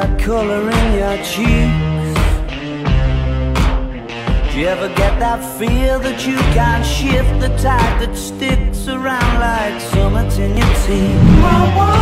got color in your cheeks? Do you ever get that feel that you can't shift the tide that sticks around like summits in your teeth?